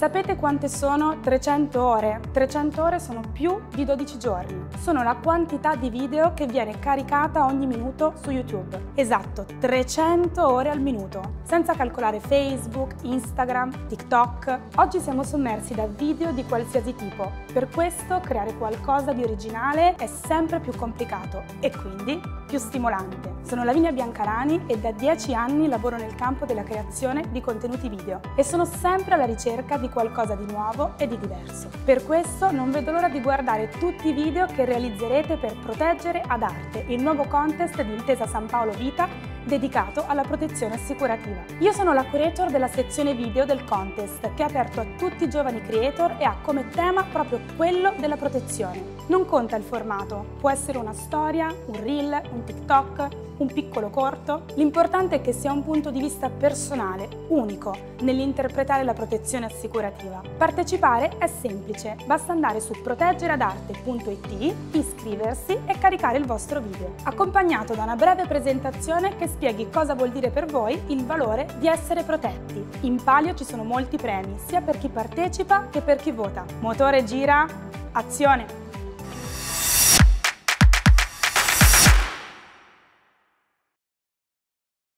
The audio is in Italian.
Sapete quante sono 300 ore? 300 ore sono più di 12 giorni. Sono la quantità di video che viene caricata ogni minuto su YouTube. Esatto, 300 ore al minuto, senza calcolare Facebook, Instagram, TikTok. Oggi siamo sommersi da video di qualsiasi tipo. Per questo creare qualcosa di originale è sempre più complicato e quindi più stimolante. Sono Lavinia Biancalani e da 10 anni lavoro nel campo della creazione di contenuti video e sono sempre alla ricerca di qualcosa di nuovo e di diverso. Per questo non vedo l'ora di guardare tutti i video che realizzerete per proteggere ad arte, il nuovo contest di Intesa San Paolo Vita dedicato alla protezione assicurativa. Io sono la curator della sezione video del contest che è aperto a tutti i giovani creator e ha come tema proprio quello della protezione. Non conta il formato, può essere una storia, un reel, un TikTok, un piccolo corto. L'importante è che sia un punto di vista personale, unico, nell'interpretare la protezione assicurativa. Partecipare è semplice, basta andare su proteggeradarte.it, iscriversi e caricare il vostro video, accompagnato da una breve presentazione che spieghi cosa vuol dire per voi il valore di essere protetti. In palio ci sono molti premi, sia per chi partecipa che per chi vota. Motore gira, azione!